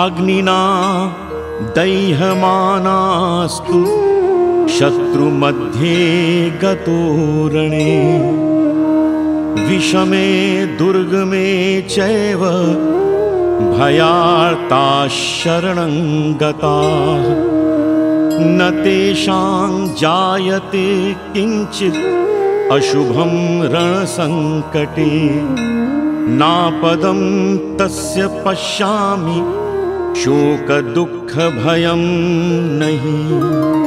अग्निना दैहमानास्तु शत्रुमध्ये गतोरणे विषमे दुर्गमे चैव भयार्ताः शरणं गताः। न तेषां जायते किञ्चित् अशुभं रणसङ्कटे। नापदं तस्य पश्यामि शोक दुख भयम नहीं।